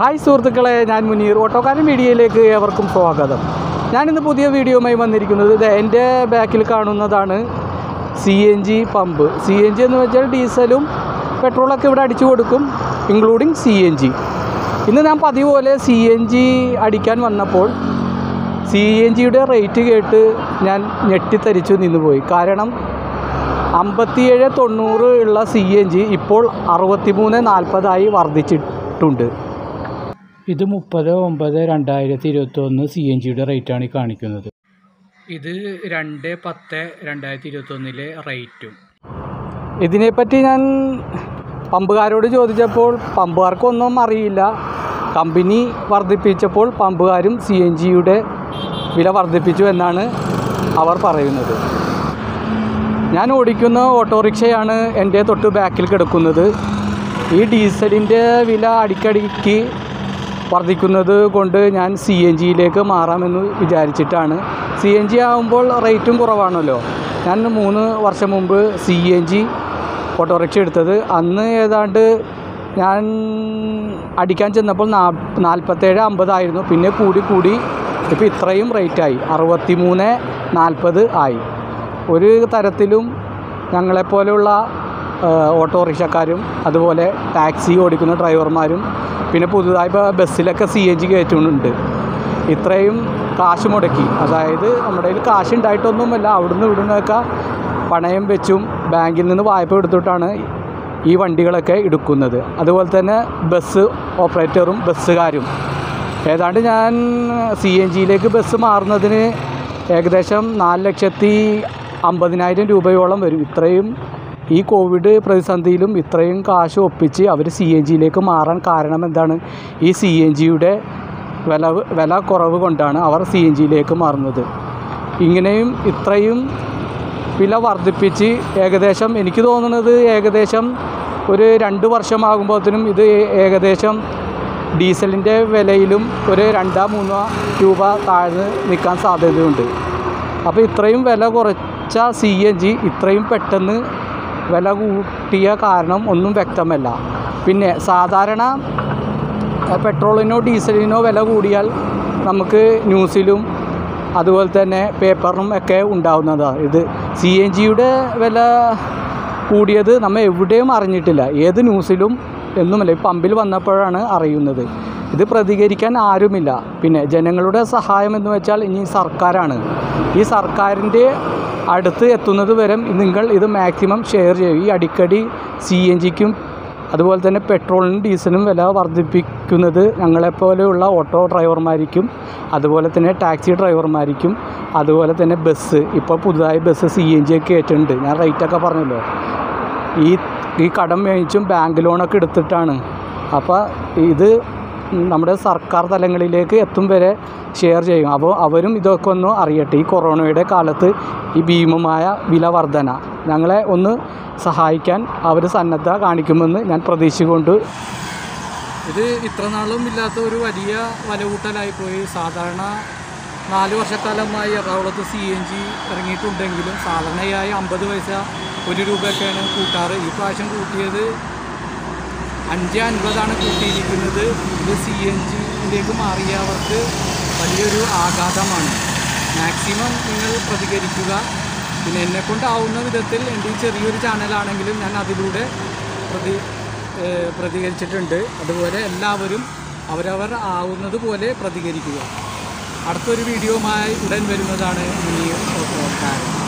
Hi സുഹൃത്തുക്കളെ ഞാൻ മുനീർ ഓട്ടോക്കാരൻ മീഡിയയിലേക്ക് ഏവർക്കും സ്വാഗതം. ഞാനിന്ന് പുതിയ വീഡിയോയുമായി വന്നിരിക്കുന്നത് ഇത് എന്റെ ബാക്കിൽ കാണുന്നതാണ് C N G pump. C N G എന്ന് വെച്ചാൽ ഡീസലും പെട്രോളൊക്കെ ഇവിടെ അടിച്ചു കൊടുക്കും ഇൻക്ലൂഡിങ് സി എൻ ജി ഇന്ന് ഞാൻ പതിവ് പോലെ സി എൻ ജി അടിക്കാൻ വന്നപ്പോൾ സി എൻ ജിയുടെ റേറ്റ് കേട്ട് ഞാൻ ഞെട്ടിത്തരിച്ചു നിന്നുപോയി. കാരണം അമ്പത്തിയേഴ് തൊണ്ണൂറ് ഉള്ള സി എൻ ജി ഇപ്പോൾ അറുപത്തിമൂന്ന് നാൽപ്പതായി വർദ്ധിച്ചിട്ടുണ്ട്. ഇത് മുപ്പത് ഒമ്പത് രണ്ടായിരത്തി ഇരുപത്തൊന്ന് സി എൻ ജിയുടെ റേറ്റാണ് ഈ കാണിക്കുന്നത്. ഇത് രണ്ട് പത്ത് രണ്ടായിരത്തി ഇരുപത്തൊന്നിലെ റേറ്റും ഇതിനെപ്പറ്റി ഞാൻ പമ്പുകാരോട് ചോദിച്ചപ്പോൾ പമ്പുകാർക്കൊന്നും അറിയില്ല. കമ്പനി വർദ്ധിപ്പിച്ചപ്പോൾ പമ്പുകാരും സി എൻ ജിയുടെ വില വർദ്ധിപ്പിച്ചു എന്നാണ് അവർ പറയുന്നത്. ഞാൻ ഓടിക്കുന്ന ഓട്ടോറിക്ഷയാണ് എന്റെ തൊട്ട് ബാക്കിൽ കിടക്കുന്നത്. ഈ ഡീസലിന്റെ വില അടിക്കടിക്ക് വർദ്ധിക്കുന്നത് കൊണ്ട് ഞാൻ സി എൻ ജിയിലേക്ക് മാറാമെന്ന് വിചാരിച്ചിട്ടാണ്. സി എൻ ജി ആകുമ്പോൾ റേറ്റും കുറവാണല്ലോ. ഞാൻ മൂന്ന് വർഷം മുമ്പ് സി എൻ ജി ഓട്ടോറിക്ഷ എടുത്തത്. അന്ന് ഏതാണ്ട് ഞാൻ അടിക്കാൻ ചെന്നപ്പോൾ നാ നാൽപ്പത്തേഴ് അമ്പതായിരുന്നു പിന്നെ കൂടി കൂടി ഇപ്പോൾ ഇത്രയും റേറ്റായി. അറുപത്തി മൂന്ന് നാൽപ്പത് ആയി. ഒരു തരത്തിലും ഞങ്ങളെപ്പോലെയുള്ള ഓട്ടോറിക്ഷക്കാരും അതുപോലെ ടാക്സി ഓടിക്കുന്ന ഡ്രൈവർമാരും പിന്നെ പുതുതായി ഇപ്പോൾ ബസ്സിലൊക്കെ സി എൻ ജി കയറ്റുന്നുണ്ട്. ഇത്രയും കാശ് മുടക്കി. അതായത് നമ്മുടെ കയ്യിൽ കാശ് ഉണ്ടായിട്ടൊന്നുമല്ല അവിടുന്ന് ഇവിടുന്നൊക്കെ പണയം വെച്ചും ബാങ്കിൽ നിന്ന് വായ്പ എടുത്തിട്ടാണ് ഈ വണ്ടികളൊക്കെ എടുക്കുന്നത്. അതുപോലെ തന്നെ ബസ് ഓപ്പറേറ്ററും ബസ്സുകാരും. ഏതാണ്ട് ഞാൻ സി എൻ ജിയിലേക്ക് ബസ് മാറുന്നതിന് ഏകദേശം നാല് ലക്ഷത്തി അമ്പതിനായിരം രൂപയോളം വരും. ഇത്രയും ഈ കോവിഡ് പ്രതിസന്ധിയിലും ഇത്രയും കാശ് ഒപ്പിച്ച് അവർ സി എൻ ജിയിലേക്ക് മാറാൻ കാരണം എന്താണ്? ഈ സി എൻ ജിയുടെ വില വില കുറവ് കൊണ്ടാണ് അവർ സി എൻ ജിയിലേക്ക് മാറുന്നത്. ഇങ്ങനെയും ഇത്രയും വില വർദ്ധിപ്പിച്ച് ഏകദേശം എനിക്ക് തോന്നുന്നത് ഏകദേശം ഒരു രണ്ട് വർഷമാകുമ്പോഴത്തേനും ഇത് ഏകദേശം ഡീസലിന്റെ വിലയിലും ഒരു രണ്ടോ മൂന്നോ രൂപ താഴ്ന്ന് നിൽക്കാൻ സാധ്യതയുണ്ട്. അപ്പോൾ ഇത്രയും വില കുറച്ച സി എൻ ജി ഇത്രയും പെട്ടെന്ന് വില കൂട്ടിയ കാരണം ഒന്നും വ്യക്തമല്ല. പിന്നെ സാധാരണ പെട്രോളിനോ ഡീസലിനോ വില കൂടിയാൽ നമുക്ക് ന്യൂസിലും അതുപോലെ തന്നെ പേപ്പറിനും ഒക്കെ ഉണ്ടാവുന്നതാണ് ഇത് സി എൻ ജിയുടെ വില കൂടിയത് നമ്മൾ എവിടെയും അറിഞ്ഞിട്ടില്ല. ഏത് ന്യൂസിലും എന്നുമല്ല ഈ പമ്പിൽ വന്നപ്പോഴാണ് അറിയുന്നത്. ഇത് പ്രതികരിക്കാൻ ആരുമില്ല. പിന്നെ ജനങ്ങളുടെ സഹായം എന്ന് വെച്ചാൽ ഇനി സർക്കാരാണ്. ഈ സർക്കാരിന്റെ അടുത്ത് എത്തുന്നത് വരെ നിങ്ങൾ ഇത് മാക്സിമം ഷെയർ ചെയ്യും. ഈ അടിക്കടി സി എൻ ജിക്കും അതുപോലെ തന്നെ പെട്രോളിനും ഡീസലിനും വില വർദ്ധിപ്പിക്കുന്നത് ഞങ്ങളെപ്പോലെയുള്ള ഓട്ടോ ഡ്രൈവർമാർക്കും അതുപോലെ തന്നെ ടാക്സി ഡ്രൈവർമാർക്കും അതുപോലെ തന്നെ ബസ് ഇപ്പോൾ പുതുതായി ബസ് സി എൻ ജി ഒക്കെ ഏറ്റുണ്ട്. ഞാൻ റേറ്റൊക്കെ പറഞ്ഞല്ലോ. ഈ ഈ കടം മേടിച്ചും ബാങ്ക് ലോണൊക്കെ എടുത്തിട്ടാണ്. അപ്പോൾ ഇത് നമ്മുടെ സർക്കാർ തലങ്ങളിലേക്ക് എത്തും വരെ ഷെയർ ചെയ്യും. അപ്പോൾ അവരും ഇതൊക്കെ ഒന്ന് അറിയട്ടെ. ഈ കൊറോണയുടെ കാലത്ത് ഈ ഭീമമായ വില വർധന ഞങ്ങളെ ഒന്ന് സഹായിക്കാൻ അവർ സന്നദ്ധ കാണിക്കുമെന്ന് ഞാൻ പ്രതീക്ഷിച്ചുകൊണ്ട് ഇത് ഇത്ര നാളും ഇല്ലാത്ത ഒരു വലിയ വലകൂട്ടലായി പോയി. സാധാരണ നാല് വർഷക്കാലമായി എറണാകുളത്ത് സി എൻ ജി ഇറങ്ങിയിട്ടുണ്ടെങ്കിലും സാധാരണയായി അമ്പത് പൈസ ഒരു രൂപയൊക്കെയാണ് കൂട്ടാറ്. ഈ പ്രാവശ്യം കൂട്ടിയത് അഞ്ച് അൻപതാണ് കൂട്ടിയിരിക്കുന്നത്. ഇത് സി എൻ ജിയിലേക്ക് മാറിയവർക്ക് വലിയൊരു ആഘാതമാണ്. മാക്സിമം നിങ്ങൾ പ്രതികരിക്കുക. പിന്നെ എന്നെക്കൊണ്ടാവുന്ന വിധത്തിൽ എന്റെ ചെറിയൊരു ചാനലാണെങ്കിലും ഞാൻ അതിലൂടെ പ്രതി പ്രതികരിച്ചിട്ടുണ്ട്. അതുപോലെ എല്ലാവരും അവരവർ ആവുന്നത് പോലെ പ്രതികരിക്കുക. അടുത്തൊരു വീഡിയോമായി ഉടൻ വരുന്നതാണ് ഓട്ടോക്കാരൻ